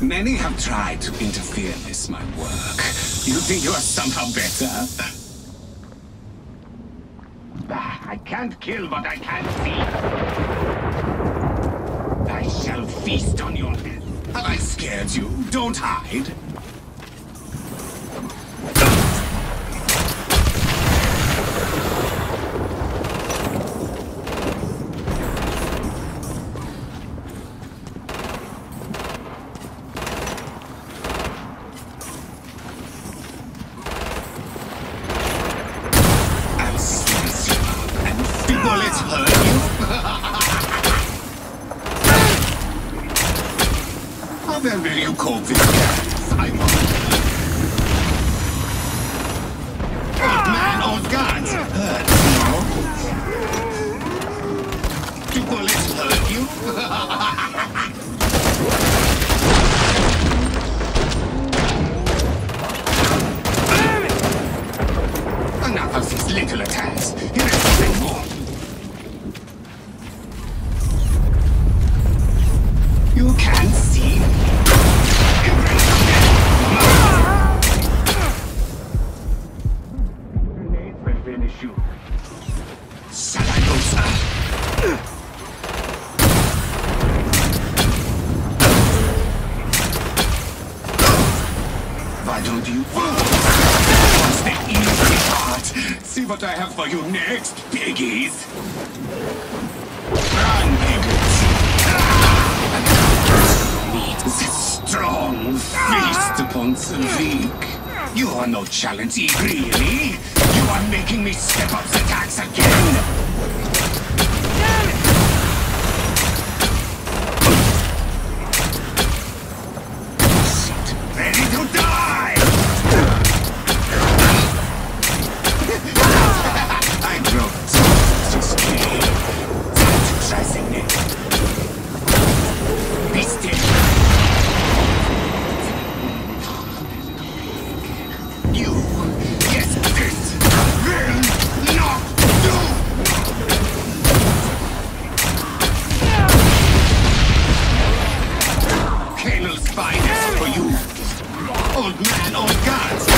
Many have tried to interfere with my work. You think you are somehow better? Ah, I can't kill what I can't see. I shall feast on your head. Have I scared you? Don't hide. I'll slice you up and the bullets hurt you. How then will you that, Simon? Old man, bullets hurt you? You. Why don't you? What's the easy part? See what I have for you next, piggies. Run, piggies. Meet the strong feast upon the weak. You are no challenge, really. You are making me step up the tax again. For you. Old man, old guns.